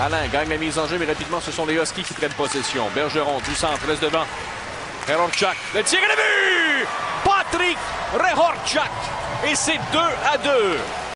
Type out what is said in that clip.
Alain gagne la mise en jeu, mais rapidement, ce sont les Huskies qui prennent possession. Bergeron du centre reste devant. Rehorchak, le tir et le but! Patrick Rehorchak! Et c'est 2 à 2.